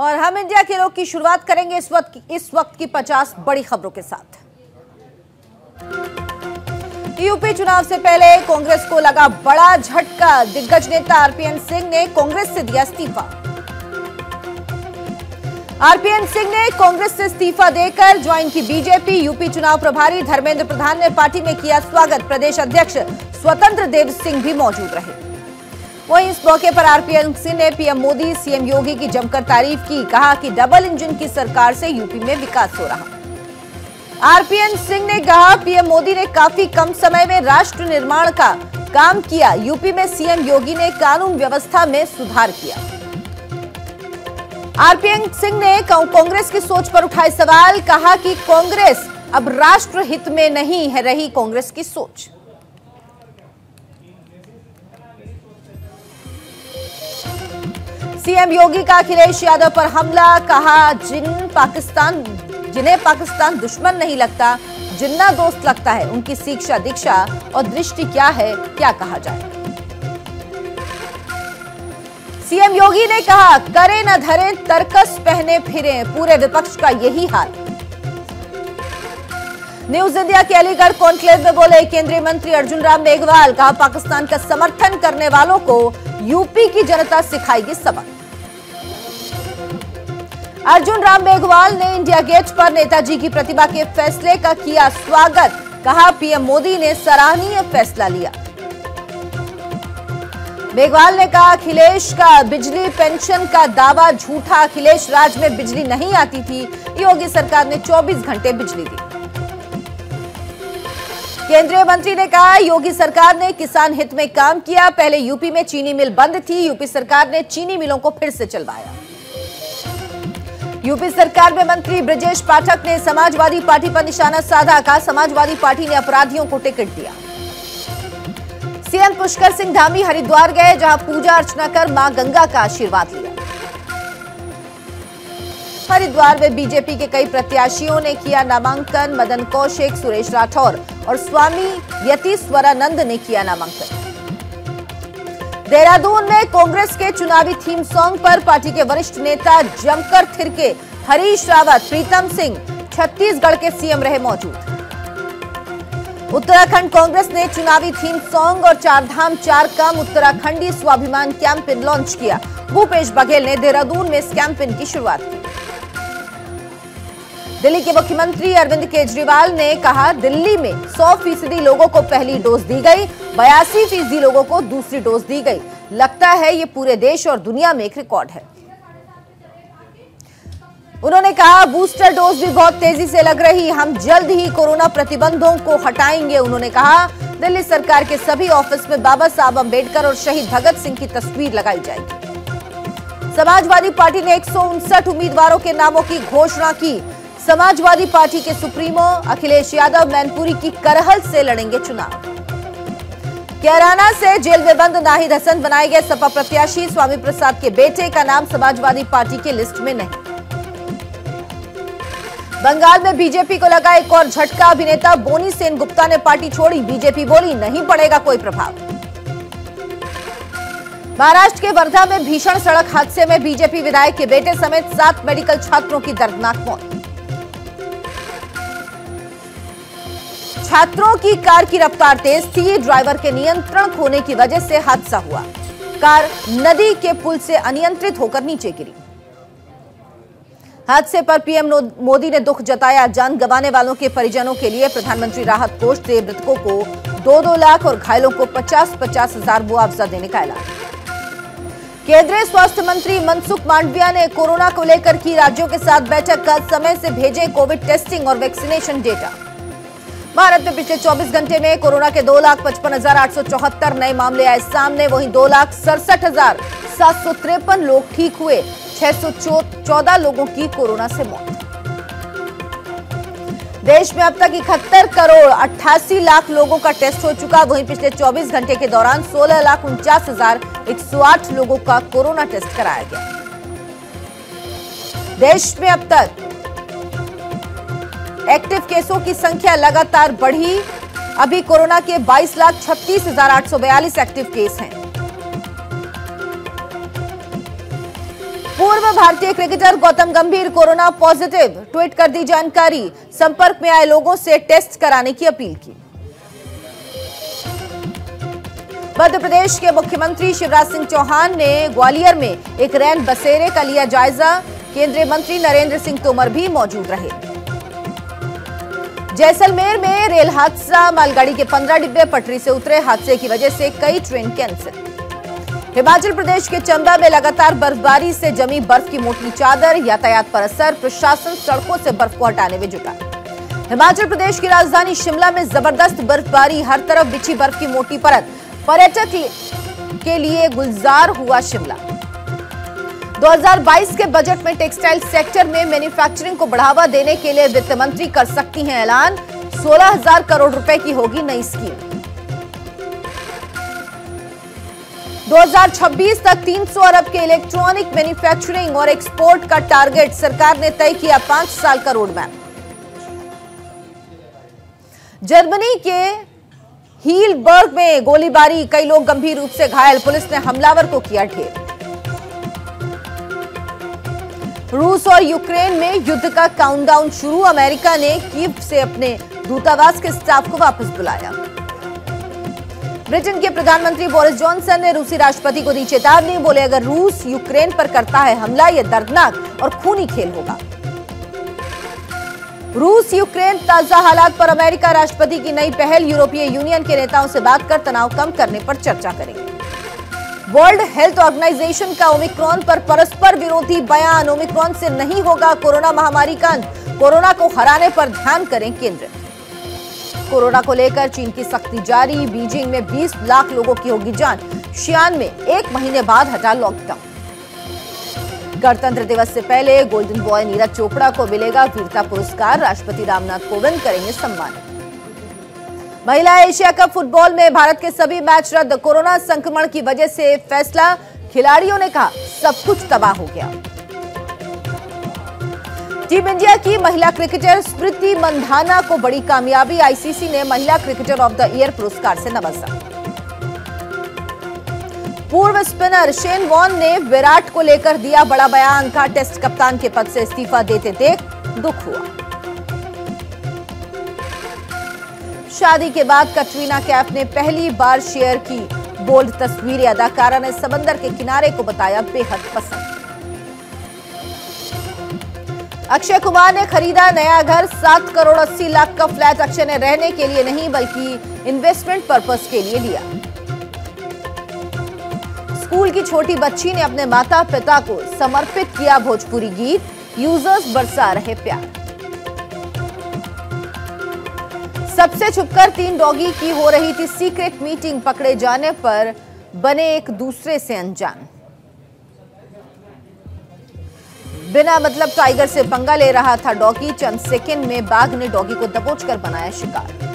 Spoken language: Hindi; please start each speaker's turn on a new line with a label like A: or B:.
A: और हम इंडिया के लोग की शुरुआत करेंगे इस वक्त इस वक्त की 50 बड़ी खबरों के साथ। यूपी चुनाव से पहले कांग्रेस को लगा बड़ा झटका। दिग्गज नेता आरपीएन सिंह ने कांग्रेस से दिया इस्तीफा। आरपीएन सिंह ने कांग्रेस से इस्तीफा देकर ज्वाइन की बीजेपी। यूपी चुनाव प्रभारी धर्मेंद्र प्रधान ने पार्टी में किया स्वागत। प्रदेश अध्यक्ष स्वतंत्र देव सिंह भी मौजूद रहे। वहीं इस मौके पर आरपीएन सिंह ने पीएम मोदी, सीएम योगी की जमकर तारीफ़ की, कहा कि डबल इंजन की सरकार से यूपी में विकास हो रहा। आरपीएन सिंह ने कहा, पीएम मोदी ने काफ़ी कम समय में राष्ट्र निर्माण का काम किया। यूपी में सीएम योगी ने कानून व्यवस्था में सुधार किया। आरपीएन सिंह ने कांग्रेस की सोच पर उठाए सवाल, कहा कि कांग्रेस अब राष्ट्र हित में नहीं है रही कांग्रेस की सोच। सीएम योगी का अखिलेश यादव पर हमला, कहा जिन पाकिस्तान, जिन्हें पाकिस्तान दुश्मन नहीं लगता, जिन्ना दोस्त लगता है, उनकी शिक्षा, दीक्षा और दृष्टि क्या है, क्या कहा जाए। सीएम योगी ने कहा, करे न धरे, तरकस पहने फिरे, पूरे विपक्ष का यही हाल। न्यूज़ इंडिया के अलीगढ़ कॉन्क्लेव में बोले केंद्रीय मंत्री अर्जुन राम मेघवाल, कहा, पाकिस्तान का समर्थन करने वालों को यूपी की जनता सिखाएगी सबक। अर्जुन राम मेघवाल ने इंडिया गेट पर नेताजी की प्रतिभा के फैसले का किया स्वागत। कहा, पीएम मोदी ने सराहनीय फैसला लिया। मेघवाल ने कहा, अखिलेश का बिजली पेंशन का दावा झूठा। अखिलेश, राज में बिजली नहीं आती थी। योगी सरकार ने 24 घंटे बिजली दी। केंद्रीय मंत्री ने कहा, योगी सरकार ने किसान हित में काम किया। पहले यूपी में चीनी मिल बंद थी, यूपी सरकार ने चीनी मिलों को फिर से चलवाया। यूपी सरकार में मंत्री ब्रजेश पाठक ने समाजवादी पार्टी पर निशाना साधा, कहा, समाजवादी पार्टी ने अपराधियों को टिकट दिया। सीएम पुष्कर सिंह धामी हरिद्वार गए, जहाँ पूजा अर्चना कर माँ गंगा का आशीर्वाद लिया। हरिद्वार में बीजेपी के कई प्रत्याशियों ने किया नामांकन, मदन कौशिक, सुरेश राठौर और स्वामी यतीश्वरानंद ने किया नामांकन। देहरादून में कांग्रेस के चुनावी थीम सॉन्ग पर पार्टी के वरिष्ठ नेता जमकर थिरके, हरीश रावत, प्रीतम सिंह, छत्तीसगढ़ के सीएम रहे मौजूद। उत्तराखंड कांग्रेस ने चुनावी थीम सॉन्ग और चारधाम चार काम उत्तराखंडी स्वाभिमान कैंपेन लॉन्च किया। भूपेश बघेल ने देहरादून में इस कैंपेन की शुरुआत की। दिल्ली के मुख्यमंत्री अरविंद केजरीवाल ने कहा, दिल्ली में 100 फ़ीसदी लोगों को पहली डोज दी गई, बयासी फ़ीसदी लोगों को दूसरी डोज दी गई। लगता है ये पूरे देश और दुनिया में एक रिकॉर्ड है। उन्होंने कहा, बूस्टर डोज भी बहुत तेज़ी से लग रही, हम जल्द ही कोरोना प्रतिबंधों को हटाएँगे, उन्होंने कहा। दिल्ली सरकार के सभी ऑफ़िस में बाबा साहब अंबेडकर और शहीद भगत सिंह की तस्वीर लगाई जाएगी। समाजवादी पार्टी ने एक उम्मीदवारों के नामों की घोषणा की। समाजवादी पार्टी के सुप्रीमो अखिलेश यादव मैनपुरी की करहल से लड़ेंगे चुनाव। कैराना से जेल में बंद नाहिद हसन बनाए गए सपा प्रत्याशी स्वामी प्रसाद के बेटे का नाम समाजवादी पार्टी के लिस्ट में नहीं। बंगाल में बीजेपी को लगा एक और झटका, अभिनेता बोनी सेन गुप्ता ने पार्टी छोड़ी, बीजेपी बोली, नहीं पड़ेगा कोई प्रभाव। महाराष्ट्र के वर्धा में भीषण सड़क हादसे में बीजेपी विधायक के बेटे समेत सात मेडिकल छात्रों की दर्दनाक मौत। छात्रों की कार की रफ्तार तेज थी। ड्राइवर के नियंत्रण खोने की वजह से हादसा हुआ। कार नदी के पुल से अनियंत्रित होकर नीचे गिरी। हादसे पर पीएम मोदी ने दुख जताया। जान गंवाने वालों के परिजनों के लिए प्रधानमंत्री राहत कोष से मृतकों को दो दो लाख और घायलों को पचास पचास हज़ार मुआवजा देने का ऐलान। केंद्रीय स्वास्थ्य मंत्री मनसुख मांडविया ने कोरोना को लेकर की राज्यों के साथ बैठक कल समय से भेजे कोविड टेस्टिंग और वैक्सीनेशन डेटा। भारत में पिछले 24 घंटे में कोरोना के दो लाख पचपन हज़ार आठ सौ चौहत्तर नए मामले आए सामने। वहीं दो लाख सड़सठ हज़ार सात सौ तिरपन लोग ठीक हुए। छह लोगों की कोरोना से मौत। देश में अब तक इकहत्तर करोड़ अट्ठासी लाख लोगों का टेस्ट हो चुका। वहीं पिछले 24 घंटे के दौरान सोलह लाख उनचास हज़ार एक सौ आठ लोगों का कोरोना टेस्ट कराया गया। देश में अब तक एक्टिव केसों की संख्या लगातार बढ़ी। अभी कोरोना के बाईस लाख छत्तीस हज़ार आठ सौ बयालीस एक्टिव केस हैं। पूर्व भारतीय क्रिकेटर गौतम गंभीर कोरोना पॉजिटिव। ट्वीट कर दी जानकारी। संपर्क में आए लोगों से टेस्ट कराने की अपील की। मध्य प्रदेश के मुख्यमंत्री शिवराज सिंह चौहान ने ग्वालियर में एक रैन बसेरे का लिया जायजा। केंद्रीय मंत्री नरेंद्र सिंह तोमर भी मौजूद रहे। जैसलमेर में रेल हादसा, मालगाड़ी के 15 डिब्बे पटरी से उतरे हादसे की वजह से कई ट्रेन कैंसिल। हिमाचल प्रदेश के चंबा में लगातार बर्फबारी से जमी बर्फ़ की मोटी चादर, यातायात पर असर, प्रशासन सड़कों से बर्फ़ को हटाने में जुटा। हिमाचल प्रदेश की राजधानी शिमला में ज़बरदस्त बर्फबारी, हर तरफ़ बिछी बर्फ़ की मोटी परत। पर्यटक के लिए गुलजार हुआ शिमला। 2022 के बजट में टेक्सटाइल सेक्टर में मैन्युफैक्चरिंग को बढ़ावा देने के लिए वित्त मंत्री कर सकती हैं ऐलान। 16,000 करोड़ रुपए की होगी नई स्कीम। 2026 तक 300 अरब के इलेक्ट्रॉनिक मैन्युफैक्चरिंग और एक्सपोर्ट का टारगेट सरकार ने तय किया पाँच साल का रोड मैप जर्मनी के हीलबर्ग में गोलीबारी कई लोग गंभीर रूप से घायल। पुलिस ने हमलावर को किया ढेर। रूस और यूक्रेन में युद्ध का काउंटडाउन शुरू। अमेरिका ने कीव से अपने दूतावास के स्टाफ को वापस बुलाया। ब्रिटेन के प्रधानमंत्री बोरिस जॉनसन ने रूसी राष्ट्रपति को दी चेतावनी, बोले, अगर रूस यूक्रेन पर करता है हमला, यह दर्दनाक और खूनी खेल होगा। रूस यूक्रेन ताज़ा हालात पर अमेरिका राष्ट्रपति की नई पहल, यूरोपीय यूनियन के नेताओं से बात कर तनाव कम करने पर चर्चा करेंगे। वर्ल्ड हेल्थ ऑर्गेनाइजेशन का ओमिक्रॉन पर परस्पर विरोधी बयान। ओमिक्रॉन से नहीं होगा कोरोना महामारी का अंत। कोरोना को हराने पर ध्यान करें केंद्र। कोरोना को लेकर चीन की सख्ती जारी। बीजिंग में 20 लाख लोगों की होगी जान। शियान में एक महीने बाद हटा लॉकडाउन गणतंत्र दिवस से पहले गोल्डन बॉय नीरज चोपड़ा को मिलेगा वीरता पुरस्कार। राष्ट्रपति रामनाथ कोविंद करेंगे सम्मानित महिला एशिया कप फुटबॉल में भारत के सभी मैच रद्द। कोरोना संक्रमण की वजह से फैसला, खिलाड़ियों ने कहा, सब कुछ तबाह हो गया। टीम इंडिया की महिला क्रिकेटर स्मृति मंधाना को बड़ी कामयाबी आईसीसी ने महिला क्रिकेटर ऑफ़ द ईयर पुरस्कार से नवाजा पूर्व स्पिनर शेन वॉन ने विराट को लेकर दिया बड़ा बयान, का टेस्ट कप्तान के पद से इस्तीफा देते देख दुख हुआ। शादी के बाद कटरीना कैफ ने पहली बार शेयर की। बोल्ड तस्वीरें अदाकारा ने समंदर के किनारे को बताया बेहद पसंद। अक्षय कुमार ने खरीदा नया घर, सात करोड़ अस्सी लाख का फ्लैट अक्षय ने रहने के लिए नहीं, बल्कि इन्वेस्टमेंट पर्पस के लिए लिया। स्कूल की छोटी बच्ची ने अपने माता पिता को समर्पित किया भोजपुरी गीत। यूज़र्स बरसा रहे प्यार। सबसे छुपकर तीन डॉगी की हो रही थी सीक्रेट मीटिंग पकड़े जाने पर बने एक दूसरे से अनजान। बिना मतलब टाइगर से पंगा ले रहा था डॉगी, चंद सेकेंड में बाघ ने डॉगी को दबोच कर बनाया शिकार।